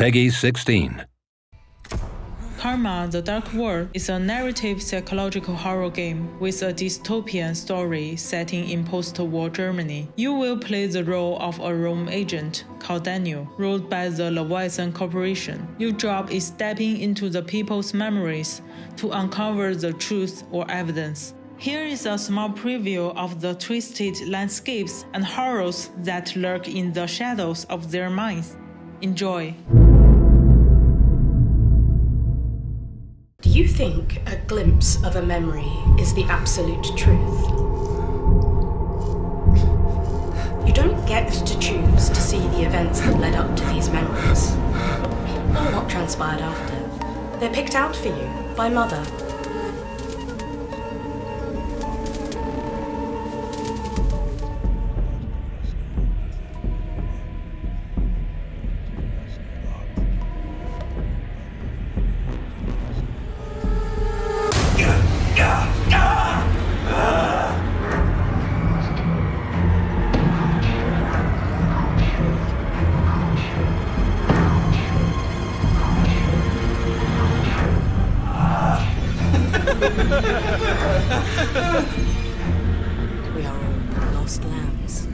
PEGI 16. Karma The Dark World is a narrative psychological horror game with a dystopian story setting in post war Germany. You will play the role of a Roam agent called Daniel, ruled by the Leviathan Corporation. Your job is stepping into the people's memories to uncover the truth or evidence. Here is a small preview of the twisted landscapes and horrors that lurk in the shadows of their minds. Enjoy! Think a glimpse of a memory is the absolute truth? You don't get to choose to see the events that led up to these memories, or what transpired after. They're picked out for you by Mother we are all lost lambs.